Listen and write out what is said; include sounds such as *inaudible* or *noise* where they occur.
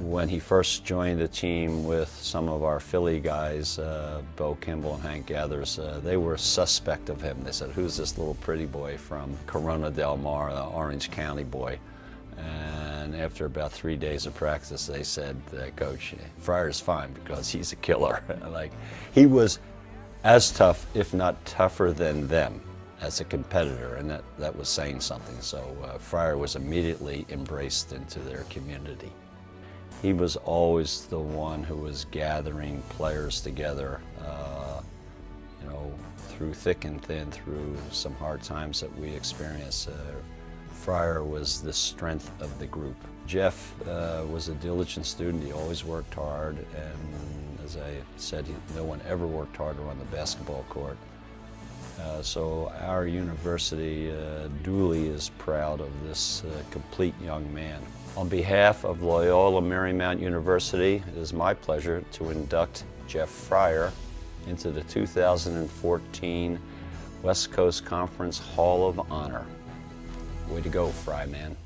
When he first joined the team with some of our Philly guys, uh, Bo Kimble and Hank Gathers, uh, they were suspect of him. They said, who's this little pretty boy from Corona Del Mar, the Orange County boy? And after about three days of practice, they said, Coach, Fryer's fine because he's a killer. *laughs* like, he was as tough, if not tougher than them as a competitor, and that, that was saying something. So uh, Fryer was immediately embraced into their community. He was always the one who was gathering players together, uh, you know, through thick and thin, through some hard times that we experienced. Uh, Fryer was the strength of the group. Jeff uh, was a diligent student. He always worked hard, and as I said, he, no one ever worked harder on the basketball court. Uh, so our university, uh, Dooley, is proud of this uh, complete young man. On behalf of Loyola Marymount University, it is my pleasure to induct Jeff Fryer into the 2014 West Coast Conference Hall of Honor. Way to go, Fry man.